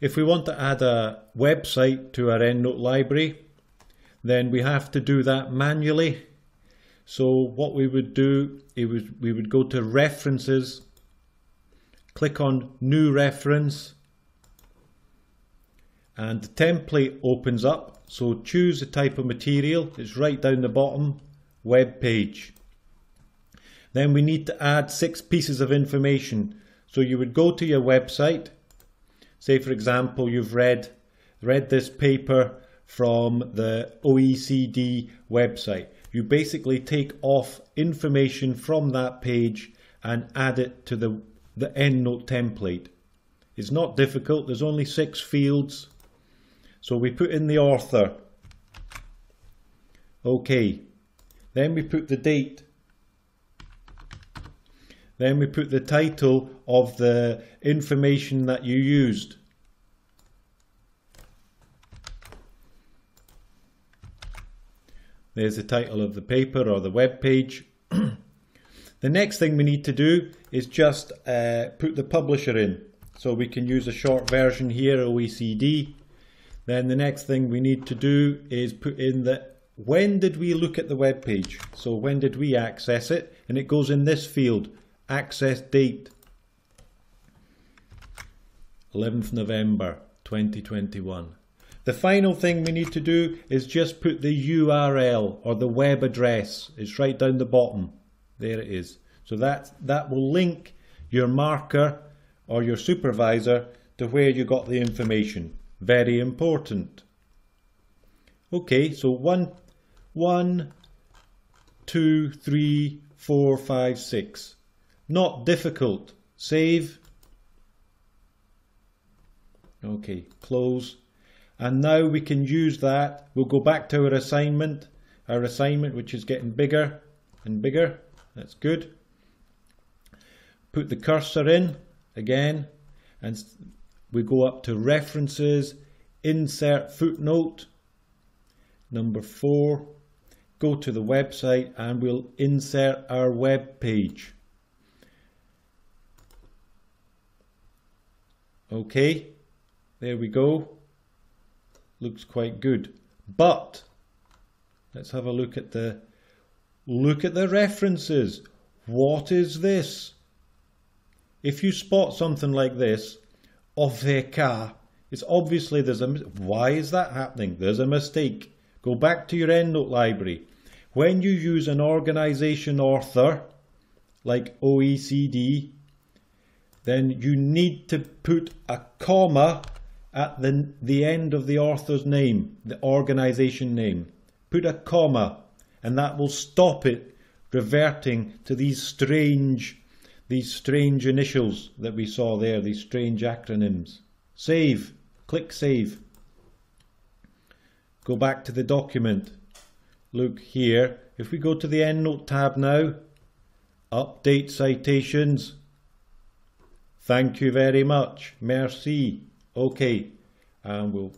if we want to add a website to our EndNote library, then we have to do that manually. So what we would do, was, we would go to References, click on New Reference, and the template opens up. So choose the type of material, it's right down the bottom, web page. Then we need to add six pieces of information. So you would go to your website, say for example you've read, read this paper from the OECD website. You basically take off information from that page and add it to the, the EndNote template. It's not difficult, there's only six fields. So we put in the author. Okay, then we put the date. Then we put the title of the information that you used. There's the title of the paper or the web page. the next thing we need to do is just uh, put the publisher in. So we can use a short version here, OECD. Then the next thing we need to do is put in the when did we look at the web page? So when did we access it? And it goes in this field, access date. 11th November 2021. The final thing we need to do is just put the URL or the web address. It's right down the bottom. There it is. So that, that will link your marker or your supervisor to where you got the information. Very important. Okay, so one, one, two, three, four, five, six. Not difficult. Save. Okay, close. And now we can use that. We'll go back to our assignment, our assignment which is getting bigger and bigger. That's good. Put the cursor in again and we go up to references, insert footnote. Number four, go to the website and we'll insert our web page. Okay, there we go looks quite good. But let's have a look at the look at the references. What is this? If you spot something like this, OVK, it's obviously there's a why is that happening? There's a mistake. Go back to your EndNote library. When you use an organization author like OECD, then you need to put a comma at the, the end of the author's name, the organisation name. Put a comma and that will stop it reverting to these strange these strange initials that we saw there, these strange acronyms. Save. Click Save. Go back to the document. Look here. If we go to the EndNote tab now, Update Citations. Thank you very much. Merci. Okay, and we'll